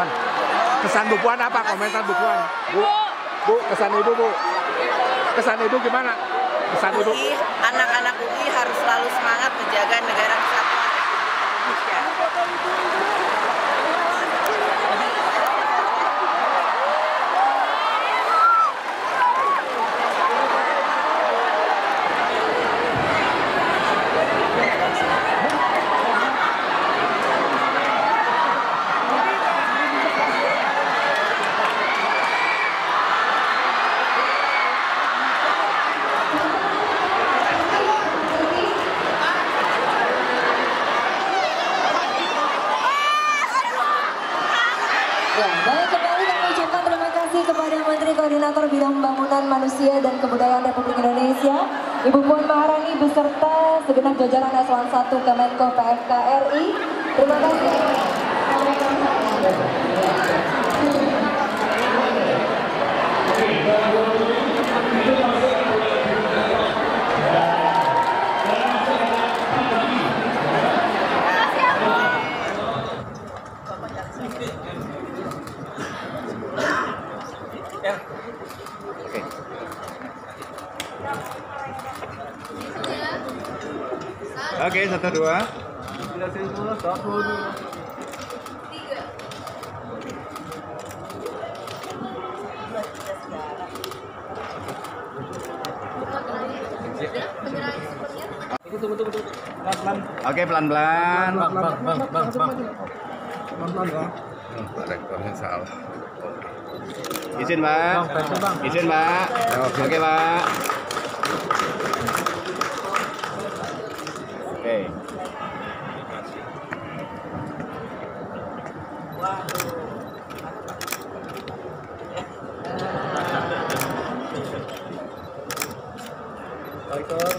Puan. Kesan Bu Puan apa? Komentar Bu Puan. Bu, Bu, kesan Ibu, Bu. Kesan Ibu gimana? Kesan Ibu. Anak-anak UI harus selalu semangat menjaga negara kesatuan Indonesia. Baik kembali kami ucapkan terima kasih kepada Menteri Koordinator Bidang Pembangunan Manusia dan Kebudayaan Republik Indonesia, Ibu Puan Maharani beserta segenap jajaran eselon 1 Kemenko PMK RI. Terima kasih. Oke, satu dua. Oke, pelan-pelan. Bang, bang, bang, bang, bang. Hmm, Rektornya salah. Izin, Pak. Izin, Pak. Oke, Pak. Oke. Rektor.